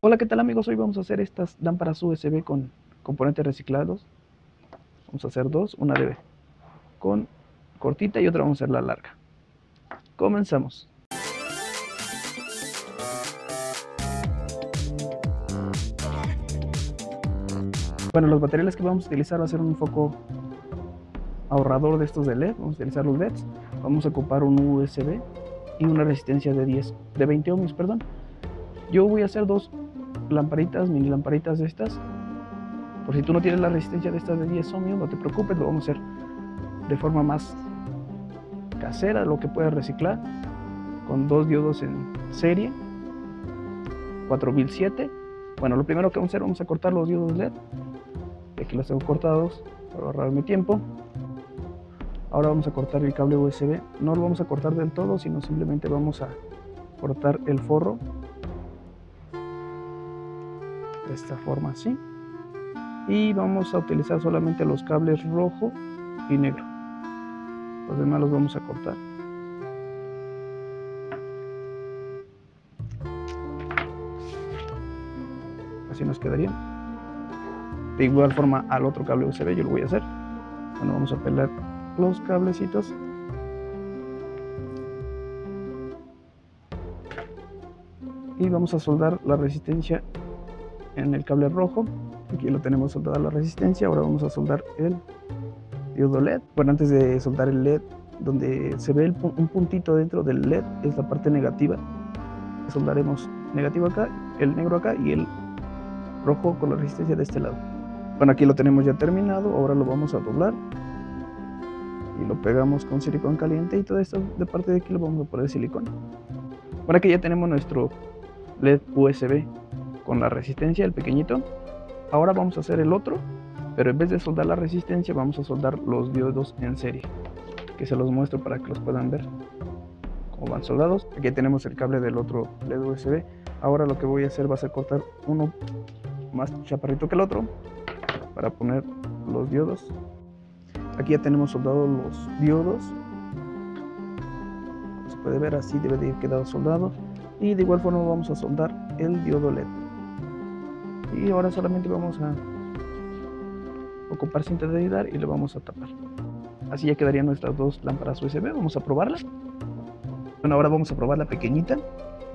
Hola, ¿qué tal amigos? Hoy vamos a hacer estas lámparas USB con componentes reciclados. Vamos a hacer dos, una de con cortita y otra vamos a hacer la larga. Comenzamos. Bueno, los materiales que vamos a utilizar va a ser un foco ahorrador de estos de LED. Vamos a utilizar los LEDs. Vamos a ocupar un USB y una resistencia de 10, de 20 ohms, perdón. Yo voy a hacer dos lamparitas, mini lamparitas de estas. Por si tú no tienes la resistencia de estas de 10 ohms, no te preocupes, lo vamos a hacer de forma más casera, lo que puedes reciclar, con dos diodos en serie, 4007. Bueno, lo primero que vamos a hacer, vamos a cortar los diodos LED. Aquí los tengo cortados para ahorrarme tiempo. Ahora vamos a cortar el cable USB. No lo vamos a cortar del todo, sino simplemente vamos a cortar el forro de esta forma así. Y vamos a utilizar solamente los cables rojo y negro. Los demás los vamos a cortar. Así nos quedaría. De igual forma al otro cable USB yo lo voy a hacer. Bueno vamos a pelar los cablecitos. Y vamos a soldar la resistencia en el cable rojo. Aquí lo tenemos soldada la resistencia. Ahora vamos a soldar el diodo LED. Bueno, antes de soldar el LED, donde se ve un puntito dentro del LED, es la parte negativa. Soldaremos negativo acá, el negro acá y el rojo con la resistencia de este lado. Bueno, aquí lo tenemos ya terminado. Ahora lo vamos a doblar y lo pegamos con silicón caliente y todo esto de parte de aquí lo vamos a poner silicón. Bueno, aquí ya tenemos nuestro LED USB con la resistencia, el pequeñito. Ahora vamos a hacer el otro, pero en vez de soldar la resistencia vamos a soldar los diodos en serie, que se los muestro para que los puedan ver cómo van soldados. Aquí tenemos el cable del otro LED USB. Ahora lo que voy a hacer va a ser cortar uno más chaparrito que el otro para poner los diodos. Aquí ya tenemos soldados los diodos. Como se puede ver así debe de ir quedado soldado. Y de igual forma vamos a soldar el diodo LED y ahora solamente vamos a ocupar cinta de ayudar y le vamos a tapar. Así ya quedarían nuestras dos lámparas USB vamos a probarlas. Bueno ahora vamos a probar la pequeñita.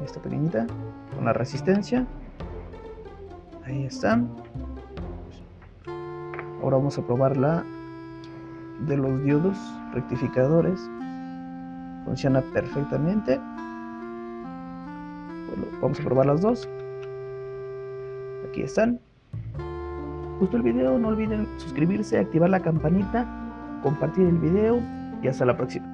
Esta pequeñita con la resistencia. Ahí están ahora vamos a probar la de los diodos rectificadores. Funciona perfectamente. Vamos a probar las dos aquí están. ¿Gustó el video? No olviden suscribirse, activar la campanita, compartir el video y hasta la próxima.